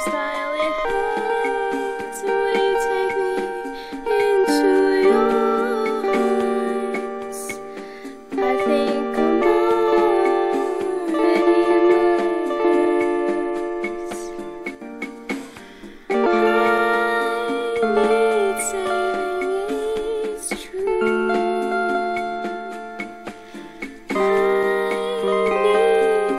lifestyle.